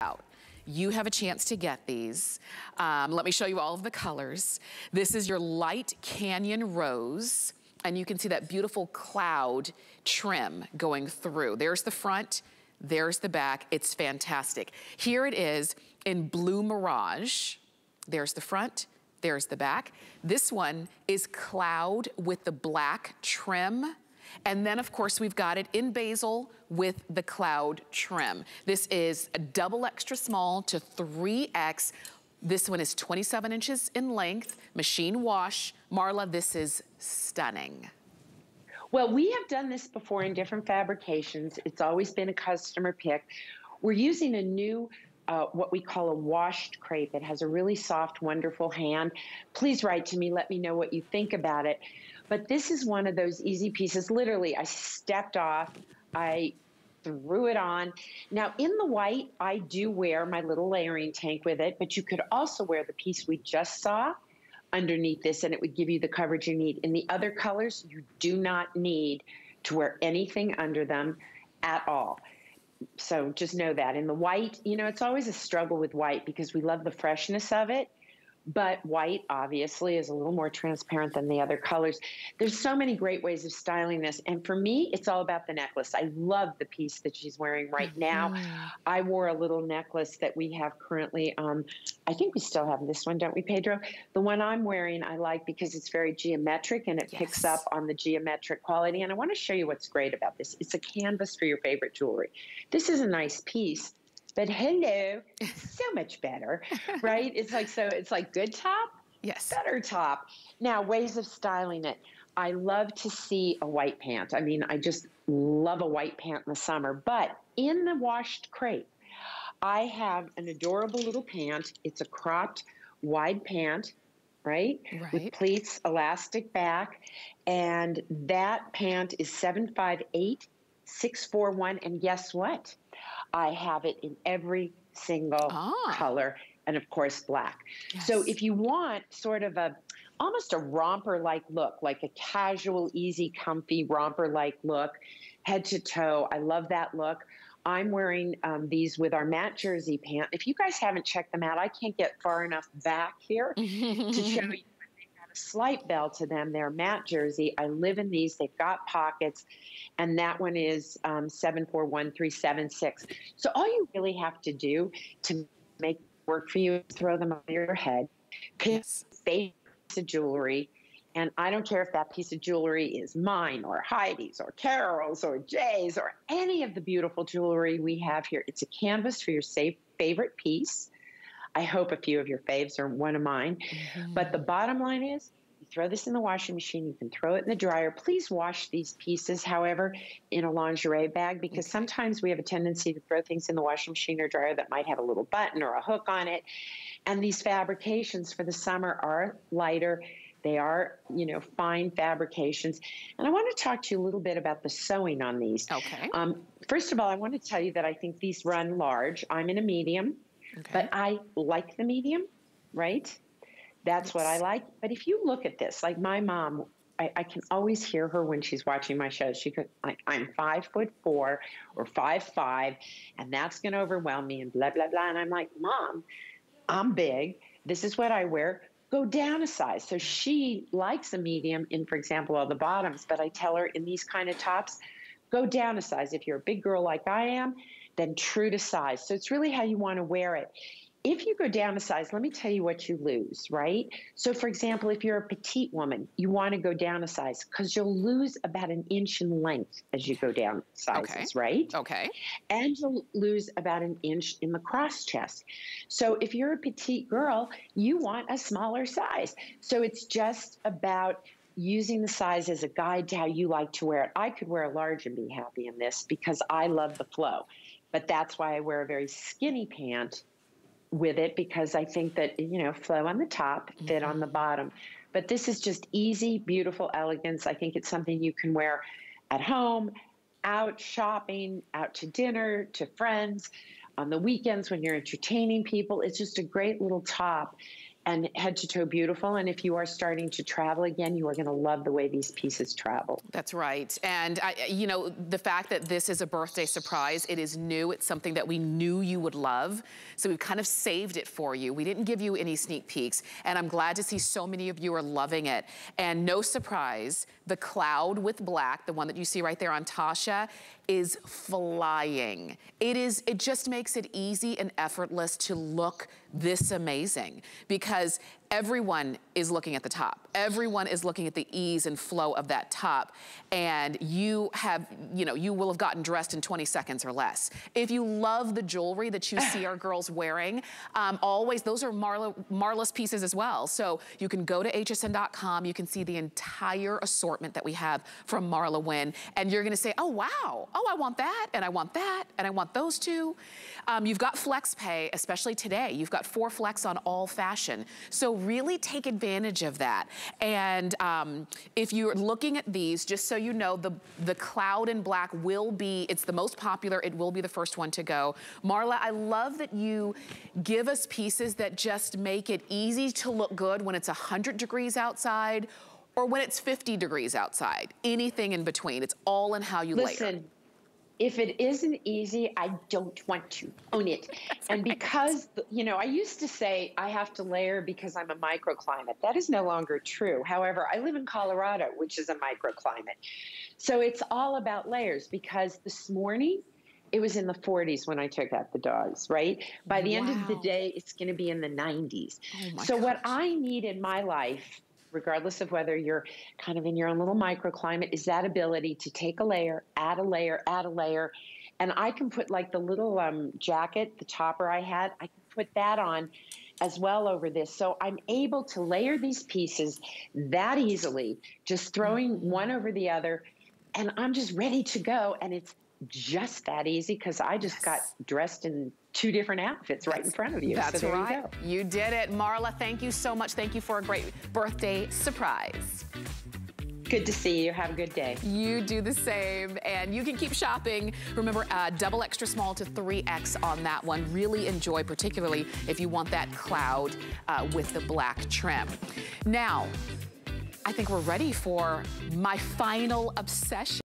out you have a chance to get these. Um, let me show you all of the colors. This is your light canyon rose, and you can see that beautiful cloud trim going through. There's the front, there's the back. It's fantastic. Here it is in Blue Mirage. There's the front, there's the back. This one is cloud with the black trim. And then of course we've got it in basil with the cloud trim. This is a double extra small to 3X. This one is 27 inches in length, machine wash. Marla, this is stunning. Well, we have done this before in different fabrications. It's always been a customer pick. We're using a new uh, what we call a washed crepe. It has a really soft, wonderful hand. Please write to me. Let me know what you think about it. But this is one of those easy pieces. Literally, I stepped off. I threw it on. Now, in the white, I do wear my little layering tank with it, but you could also wear the piece we just saw underneath this and it would give you the coverage you need. In the other colors, you do not need to wear anything under them at all. So just know that. In the white, you know, it's always a struggle with white because we love the freshness of it. But white, obviously, is a little more transparent than the other colors. There's so many great ways of styling this. And for me, it's all about the necklace. I love the piece that she's wearing right now. Mm-hmm. I wore a little necklace that we have currently. Um, I think we still have this one, don't we, Pedro? The one I'm wearing, I like because it's very geometric and it yes. picks up on the geometric quality. And I want to show you what's great about this. It's a canvas for your favorite jewelry. This is a nice piece but hello, so much better, right? It's like so. It's like good top, yes, better top. Now ways of styling it. I love to see a white pant. I mean, I just love a white pant in the summer. But in the washed crepe, I have an adorable little pant. It's a cropped wide pant, right? Right. With pleats, elastic back. And that pant is 758 641. And guess what? I have it in every single ah. color and of course black. Yes. So if you want sort of a almost a romper like look, like a casual, easy, comfy romper like look, head to toe. I love that look. I'm wearing um, these with our matte jersey pant. If you guys haven't checked them out, I can't get far enough back here to show you slight bell to them. They're matte jersey. I live in these. They've got pockets, and that one is um, seven four one three seven six. So all you really have to do to make work for you is throw them on your head. Pick a piece of jewelry. And I don't care if that piece of jewelry is mine or Heidi's or Carol's or Jay's or any of the beautiful jewelry we have here. It's a canvas for your safe favorite piece. I hope a few of your faves are one of mine. Mm-hmm. But the bottom line is you throw this in the washing machine, you can throw it in the dryer. Please wash these pieces, however, in a lingerie bag because okay. sometimes we have a tendency to throw things in the washing machine or dryer that might have a little button or a hook on it. And these fabrications for the summer are lighter. They are, you know, fine fabrications. And I want to talk to you a little bit about the sewing on these. Okay. Um, first of all, I want to tell you that I think these run large. I'm in a medium. Okay. But I like the medium, right? That's yes. what I like. But if you look at this, like my mom, I, I, can always hear her when she's watching my shows. She could like, I'm five foot four or five five, and that's going to overwhelm me, and blah blah blah. And I'm like, Mom, I'm big. This is what I wear. Go down a size. So she likes a medium in, for example, all the bottoms. But I tell her in these kind of tops, go down a size. If you're a big girl like I am, then true to size. So it's really how you want to wear it. If you go down a size, let me tell you what you lose, right? So, for example, if you're a petite woman, you want to go down a size because you'll lose about an inch in length as you go down sizes, okay. right? Okay. And you'll lose about an inch in the cross chest. So, if you're a petite girl, you want a smaller size. So, it's just about using the size as a guide to how you like to wear it. I could wear a large and be happy in this because I love the flow. But that's why I wear a very skinny pant with it because I think that, you know, flow on the top, fit mm-hmm. on the bottom. But this is just easy, beautiful elegance. I think it's something you can wear at home, out shopping, out to dinner, to friends, on the weekends when you're entertaining people. It's just a great little top. And head to toe beautiful. And if you are starting to travel again, you are going to love the way these pieces travel. That's right. And, I, you know, the fact that this is a birthday surprise, it is new. It's something that we knew you would love. So we've kind of saved it for you. We didn't give you any sneak peeks. And I'm glad to see so many of you are loving it. And no surprise, the cloud with black, the one that you see right there on Tasha, is flying. It is, it just makes it easy and effortless to look this amazing because because everyone is looking at the top. Everyone is looking at the ease and flow of that top. And you have, you know, you will have gotten dressed in 20 seconds or less. If you love the jewelry that you see our girls wearing, um, always, those are Marla, Marla's pieces as well. So you can go to hsn.com, you can see the entire assortment that we have from Marla Wynne, and you're gonna say, oh wow, oh I want that, and I want that, and I want those two. Um, you've got flex pay, especially today. You've got four flex on all fashion. So really take advantage of that. And um, if you're looking at these, just so you know, the, the cloud in black will be, it's the most popular, it will be the first one to go. Marla, I love that you give us pieces that just make it easy to look good when it's 100 degrees outside or when it's 50 degrees outside, anything in between. It's all in how you Listen, layer if it isn't easy, I don't want to own it. and because, you know, I used to say I have to layer because I'm a microclimate. That is no longer true. However, I live in Colorado, which is a microclimate. So it's all about layers because this morning, it was in the 40s when I took out the dogs, right? By the wow. end of the day, it's going to be in the 90s. Oh so, gosh. what I need in my life regardless of whether you're kind of in your own little microclimate, is that ability to take a layer, add a layer, add a layer. And I can put like the little um, jacket, the topper I had, I can put that on as well over this. So I'm able to layer these pieces that easily, just throwing mm-hmm. one over the other. And I'm just ready to go. And it's just that easy because I just yes. got dressed in two different outfits right in front of you. That's so right. You, you did it. Marla, thank you so much. Thank you for a great birthday surprise. Good to see you. Have a good day. You do the same. And you can keep shopping. Remember, uh, double extra small to 3X on that one. Really enjoy, particularly if you want that cloud uh, with the black trim. Now, I think we're ready for my final obsession.